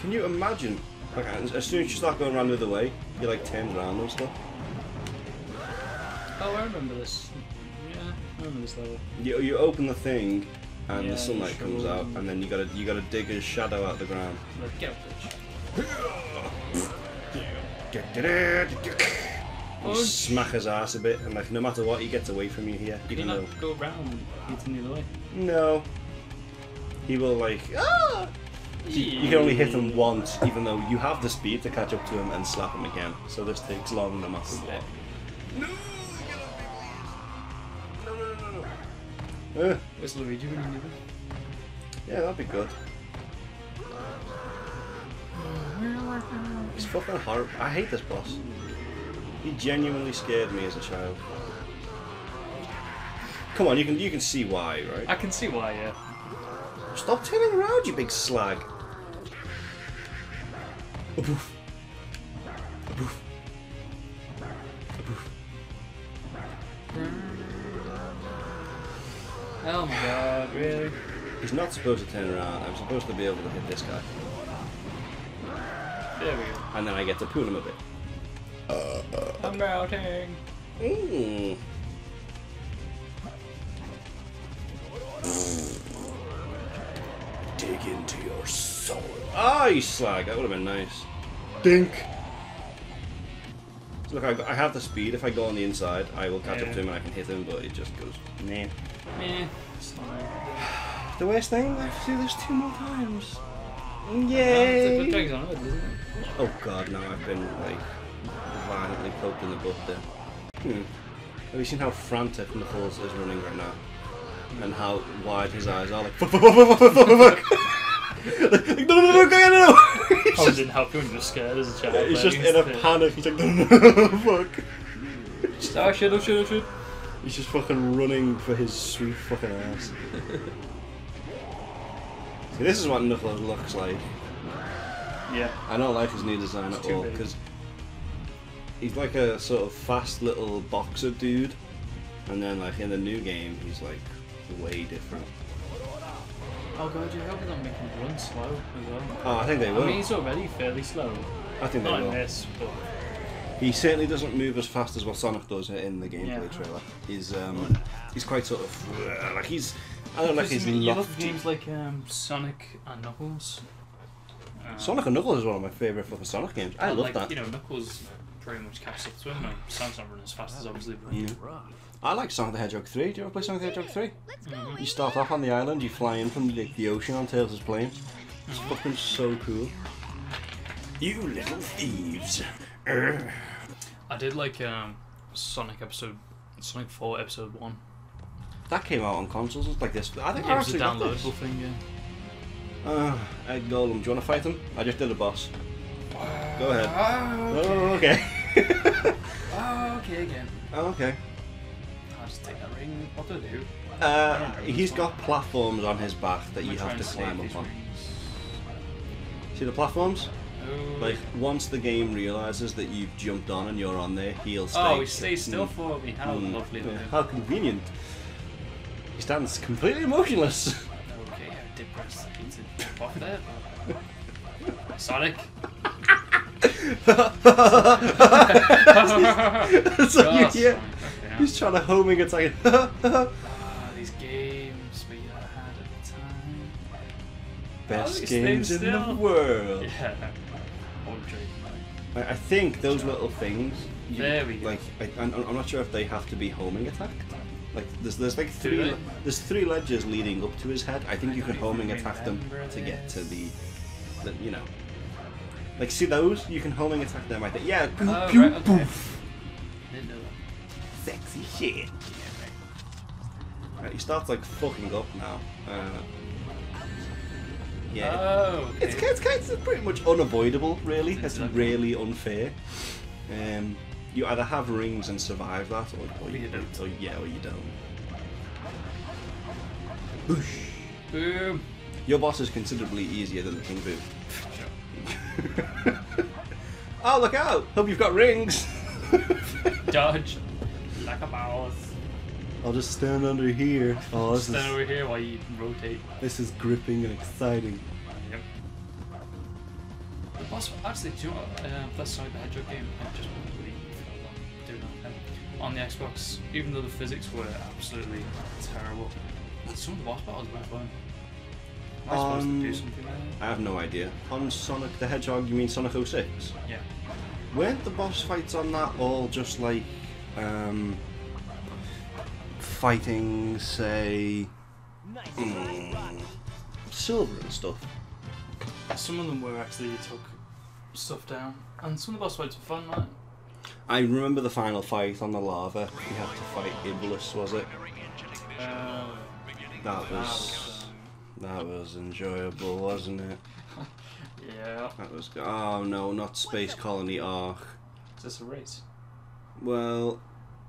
Can you imagine? Like, as soon as you start going around the other way, you're like turn around and stuff. Oh, I remember this. Yeah, I remember this level. You, you open the thing, and Yeah, the sunlight sure. comes out, and then you gotta you gotta dig a shadow out the ground. Like, get up, bitch. You Oh, smack his ass a bit, and like no matter what, he gets away from you here. Can you Even not though go round hitting the other way? no, he will like ah. You, you can only hit him once, even though you have the speed to catch up to him and slap him again. So this takes long no matter what. No, get off me, please. No, no, no, no, no. Uh, Where's Luigi when you need him? yeah, that'd be good. It's fucking horrible. I hate this boss. He genuinely scared me as a child. Come on, you can you can see why, right? I can see why, yeah. Stop turning around, you big slag. Oh my god, really? He's not supposed to turn around. I'm supposed to be able to hit this guy. There we go. And then I get to poon him a bit. I'm melting. Mm. Dig into your soul. Ah, you slag. That would have been nice. Dink. So look, I, I have the speed. If I go on the inside, I will catch up to him and I can hit him, but it just goes, nah. Meh. The worst thing, I have to do this two more times. Yay! drags on a bit, doesn't it? Oh god, no, I've been, like, violently poked in the butt there. Hmm. Have you seen how frantic Knuckles is running right now? And how wide his eyes are, like, fuck, fuck, fuck, fuck, fuck, fuck, fuck. like, no, no, no, no, no, no, no. Probably just, didn't help you when you were scared as a child. he's just in a panic, he's like, no, no, no, fuck. Oh shit, oh shit, oh shit. He's just fucking running for his sweet fucking ass. See, this is what Knuckles looks like. Yeah. I don't like his new design It's at all because he's like a sort of fast little boxer dude, and then like in the new game he's like way different. Oh god, you hope they don't make him run slow as well. Oh, I think they I will. mean, he's already fairly slow. I think they Not in will. this, but He certainly doesn't move as fast as what Sonic does in the gameplay Yeah. trailer. He's um, he's quite sort of like he's I don't like his you love games like um, Sonic and Knuckles. Um, Sonic and Knuckles is one of my favorite fucking Sonic games. I love like, that. You know, Knuckles pretty much catches up to him. Sonic's not running as fast as obviously, but Yeah. I like Sonic the Hedgehog 3. Do you ever play Sonic the Hedgehog 3? You start off on the island, you fly in from the, the ocean on Tails' plane. It's fucking so cool. You little thieves. Urgh. I did like um, Sonic episode, Sonic Four episode one. That came out on consoles like this. I think I it was a actually got this. downloadable thing. Yeah. Uh, Egg Golem, do you want to fight him? I just did a boss. Go ahead. Oh, Oh, okay. oh, okay again. oh, okay. I'll just take that ring. What do I do? Uh, he's got platforms on his back that you have to climb up on. See the platforms? Oh. Like, once the game realizes that you've jumped on and you're on there, he'll stay. oh, he stays still Mm. for me. How Mm. lovely Yeah. How convenient. He stands completely motionless. Okay, I did press the off there. Sonic. so you hear. He's trying to homing attack. Ah, these games we had at the time. Best games in the world. Yeah. I, I think those little things. You, There we go. Like, I, I'm, I'm not sure if they have to be homing attacked. Like, there's there's like three there's three ledges leading up to his head. I think you can homing attack them to get to the, the you know. Like, see those? You can homing attack them. I think. Yeah. Oh, pew, right, okay. Sexy shit. Right, he starts like fucking up now. Uh, yeah. Oh, okay. It's, it's, it's pretty much unavoidable, really. It's really unfair. Um, you either have rings and survive that, or, or, Or you, you don't. Or, yeah, or you don't. Boosh. Boom. Your boss is considerably easier than the King Boo. Sure. oh, look out! Hope you've got rings! Dodge. Like a mouse. I'll just stand under here. Oh, this Stand is, over here while you rotate. this is gripping and exciting. Yep. The boss, fight. actually, do you know what? Uh, that Sonic the Hedgehog game, I just really do that. Um, on the Xbox, even though the physics were absolutely terrible, some of the boss battles were fun. Am I supposed to do Um, something like I have no idea. On Sonic the Hedgehog, you mean Sonic 06? Yeah. Weren't the boss fights on that all just like um, fighting, say, mm, silver and stuff? Some of them were actually you took stuff down, and some of the boss fights were fun, right? I remember the final fight on the lava. You had to fight Iblis, was it? Uh, That was that was enjoyable, wasn't it? yeah. That was. Oh no, not Space Colony Ark. Is this a race? Well,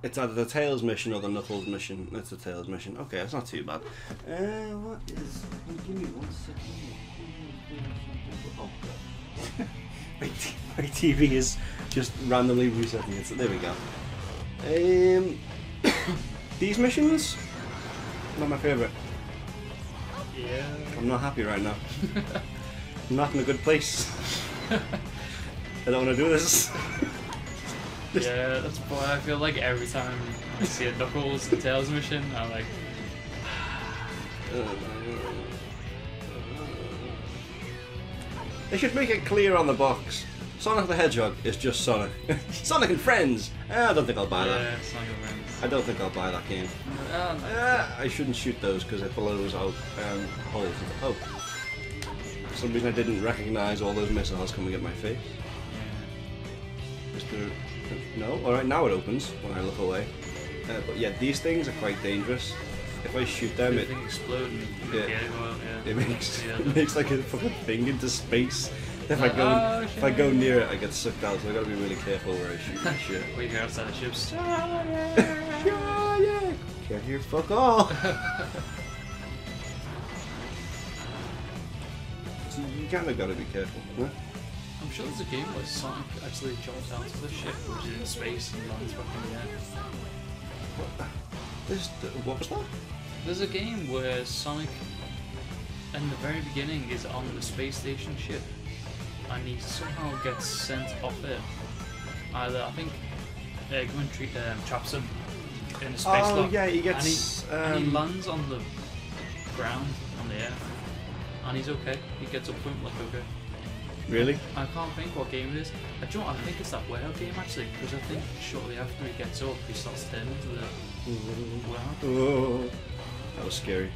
it's either the Tails mission or the Knuckles mission. It's the Tails mission. Okay, that's not too bad. Uh, what is? Give me one second. Oh, God. my, my TV is just randomly resetting it. So there we go. Um, these missions, not my favorite. Yeah. I'm not happy right now. I'm not in a good place. I don't want to do this. Yeah, that's why I feel like every time I see a Knuckles and Tails mission, I'm like, They should make it clear on the box. Sonic the Hedgehog is just Sonic. Sonic and Friends. Eh, I don't think I'll buy yeah, that. not gonna win. I don't think I'll buy that game. Uh, no. Eh, I shouldn't shoot those because it blows out um, holes. Oh, for some reason I didn't recognise all those missiles coming at my face. Mr. No, all right, now it opens when I look away. Uh, but yeah, these things are quite dangerous. If I shoot them, it explode and Yeah. yeah. it yeah. it makes Yeah. it makes like a fucking thing into space. If I go Oh, if I go near it, I get sucked out. So I gotta be really careful where I shoot my shit. We hear outside the ships. Can't hear fuck all. so you kind of gotta be careful. Huh? I'm sure there's a game where Sonic actually jumps out of the ship, which is in space, and lands back in the air. This, what was that? There's a game where Sonic, in the very beginning, is on the space station ship, and he somehow gets sent off it. Either I think Eggman treat, um, traps him in a space Oh lock, yeah, he and gets. he, and he um, lands on the ground on the air, and he's okay. He gets up from it like okay. Really? I can't think what game it is. I don't. I think it's that whale game actually, because I think shortly after he gets up, he starts turning into the whale. Oh, that was scary.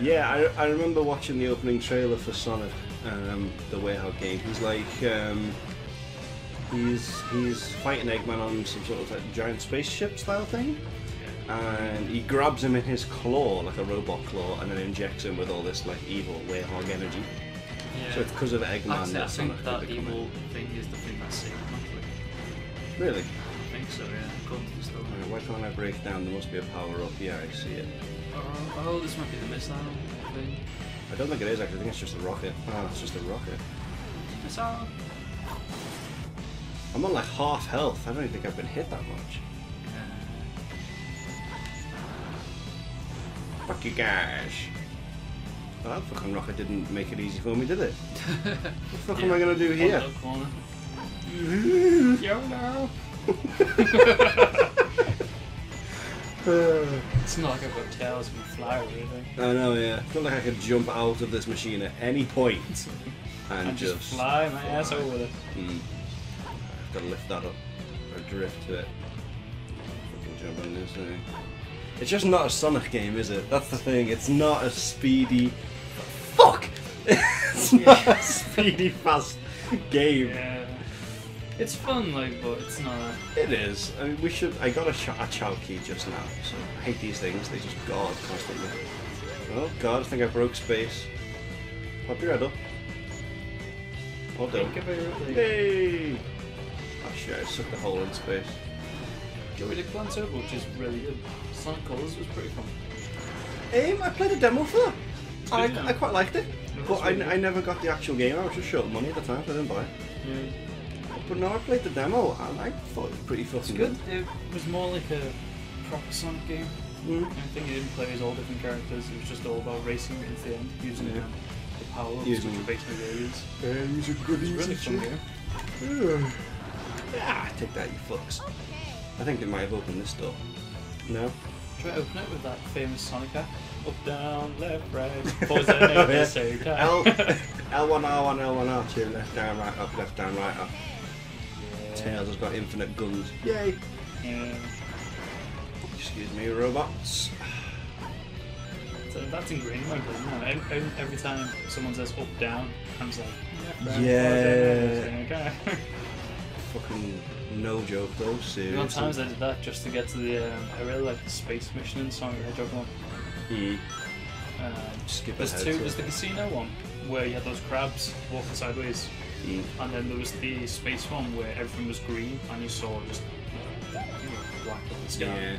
Yeah, I, I remember watching the opening trailer for Sonic, um, the Werehog game. He's like, um, he's he's fighting Eggman on some sort of like giant spaceship style thing, and he grabs him in his claw, like a robot claw, and then injects him with all this like evil Werehog energy. Yeah. So it's because of Eggman Actually, I that Sonic think that evil thing is the thing that's saved. Actually, Really? I think so. Yeah, according to the story. Alright, Why can't I break down? There must be a power up. Yeah, I see it. Oh, oh, this might be the missile thing. I don't think it is actually. I think it's just a rocket. Oh, it's just a rocket. Missile. I'm on like half health. I don't even think I've been hit that much. Fuck you guys. Well, that fucking rocket didn't make it easy for me, did it? What the fuck am I gonna do here? Corner. Yo no. It's not like I've got tails and fly or anything. I know, yeah. I feel like I could jump out of this machine at any point and, And just fly my ass over it. Hmm. I've got to lift that up or drift to it. Fucking jump on this thing. It's just not a Sonic game, is it? That's the thing. It's not a speedy. It's not a speedy, fast game. Yeah. It's fun, like, but it's not. It is. I mean, we should. I got a, ch- a chow key just now, so I hate these things. They just guard constantly. Oh god, I think I broke space. Pop your head up. Hold on. Think about it. Yay! Oh shit, I sucked a hole in space. Joey the Clan Turbo, which is really good. Sonic Colors was pretty fun. Um, I played a demo for that. It's I. I quite liked it. It But I, I never got the actual game. I was just short of money at the time, so I didn't buy it. Yeah. But now I played the demo and I thought it was pretty It's fucking good. It was more like a proper Sonic game. Mm. I think you didn't play as all different characters. It was just all about racing at the end using Yeah. the power ups, Using- which are basically aliens. Yeah, use a good It's really fun game. Ah, take that, you fucks. I think it might have opened this door. No? Try to open it with that famous Sonic app. Up, down, left, right. Pause it at the same time. L, L1, R1, L1, R2, left, down, right, up, left, down, right, up. Tails has got infinite guns. Yay! Yeah. Excuse me, robots. So that's ingrained in my brain now. Every, every, every time someone says up, down, I'm just like, left, right, Yeah. okay. Fucking no joke though, The amount seriously. of times I did that just to get to the, um, I really like the space mission in Sonic the Hedgehog one. Mm. Skip there's ahead two, there's the casino one, where you had those crabs walking sideways, Mm. and then there was the space one where everything was green, and you saw just you know, black in the sky. Yeah.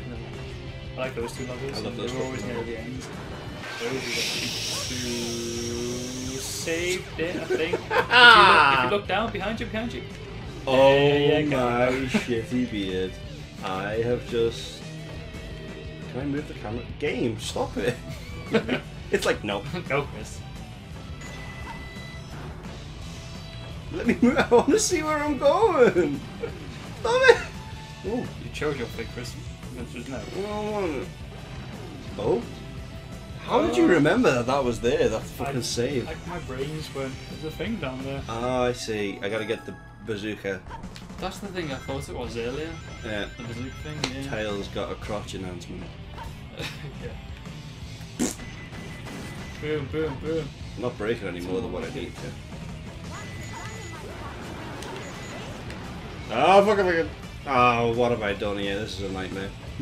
I like those two levels. I love those They were always near the. Those are saved it, I think. if, you look, if you look down behind you, behind you. Oh Yeah, yeah, my shitty beard. I have just. Can I move the camera? Game, stop it. it's like, no. Go, Chris. Let me move. I want to see where I'm going. Stop it. Oh, You chose your fake Chris. That's just no. oh. How did you remember that that was there? That fucking I- save. Like my brains went, there's a thing down there. Ah, I see. I gotta get the bazooka. That's the thing I thought it was earlier. Yeah. The bazooka thing, yeah. Tails got a crotch enhancement. Yeah. Boom, boom, boom. I'm not breaking any more than what I need to. Oh, fuck, fuck, Oh, what have I done here? This is a nightmare.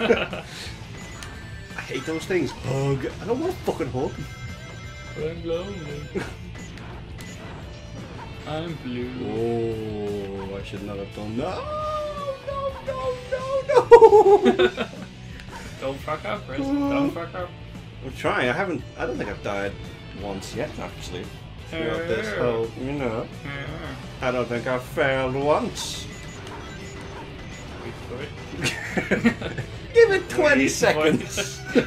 I hate those things. Hug. I don't want to fucking hug. I'm lonely. I'm blue. Oh, I should not have done that. No, no, no, no, no. Don't fuck up, Chris. Don't fuck up. I'm trying. I haven't. I don't think I've died once yet, actually. Throughout this whole, you know. I don't think I've failed once. Wait for it. Give it 20 Wait seconds.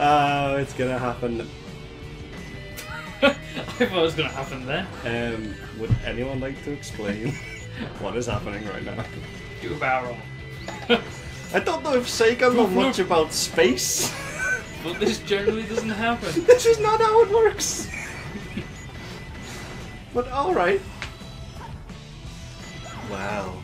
Oh, it's gonna happen. I thought it was gonna happen then. Um, would anyone like to explain what is happening right now? Do a barrel. I don't know if Sega know much about space. But this generally doesn't happen. this is not how it works. but alright. Wow.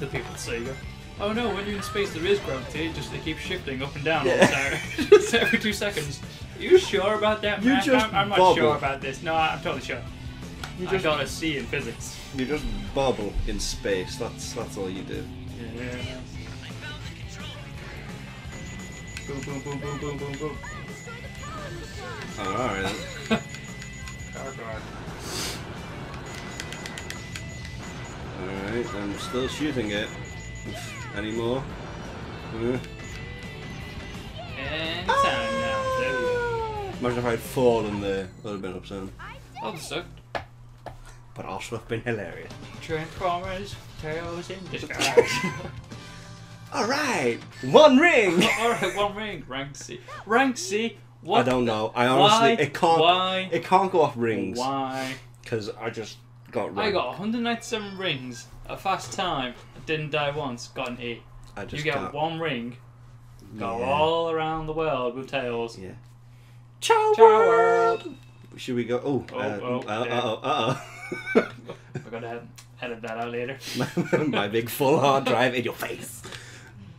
The people at Sega. Oh no, when you're in space there is gravity, just they keep shifting up and down Yeah. all the time. every two seconds. Are you sure about that, You man? just I'm, I'm not sure about this. No, I'm totally sure. You I just got a C in physics. you just bubble in space. That's that's all you do. Yeah. Boom, boom, boom, boom, boom, boom, boom. Oh, alright then. Car guard. Alright, I'm still shooting it. Any more? Uh, And time now. There we go. Imagine if I'd fallen there. That would have been upset. Oh, the suck. But also have been hilarious. Transformers, Tails in disguise. Alright! One ring! Alright, one ring. Rank C. Rank C? What? I don't know. I honestly Why? it can't Why? it can't go off rings. Why? Because I just got Rank. I got 197 rings, a fast time, didn't die once, got an E. I You just get can't. one ring, go Yeah. all around the world with tails. Yeah. Ciao, Ciao world! Should we go? Oh, Oh, uh, oh, uh, yeah. uh, uh, We're gonna edit- edit that out later. My big full hard drive in your face.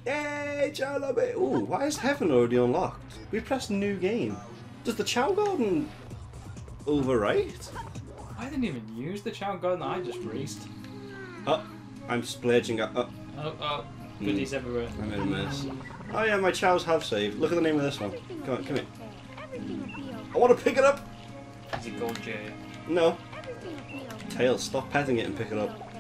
Yay, Chao Lobby! Ooh, why is heaven already unlocked? We pressed new game. Does the Chao Garden overwrite? I didn't even use the Chao Garden, I just raced. Oh, I'm splurging. Up. Oh, Oh, oh, goodies hmm. everywhere. I made a mess. Oh yeah, my chows have saved. Look at the name of this one. Come on, come here. I want to pick it up. Is it Gold J? No. Tails, stop petting it and pick it up.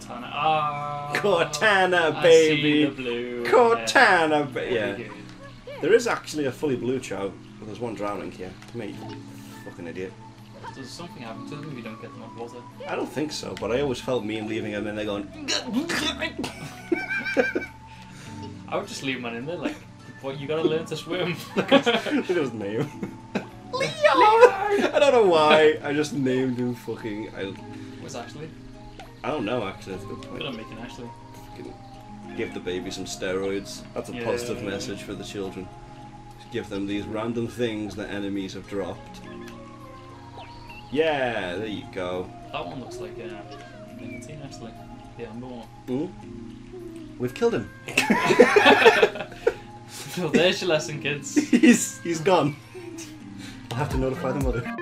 Cortana. Ah. Cortana, I baby. see the blue. Cortana, ba- Very yeah. There is actually a fully blue Chao, but there's one drowning here. Come here, you fucking idiot. Does something happen to them if you don't get them off water? I don't think so, but I always felt me leaving them and they're going. I would just leave one in there, like But you gotta learn to swim. Look at his name. Leo! I don't know why. I just named him fucking. I, Was actually I don't know actually. That's a good point. at making Ashley. Fucking Give the baby some steroids. That's a Yeah. positive message for the children. Just give them these random things that enemies have dropped. Yeah, there you go. That one looks like uh, nicotine actually. The amber one. Ooh. We've killed him. So there's your lesson, kids. he's he's gone. I'll have to notify the mother.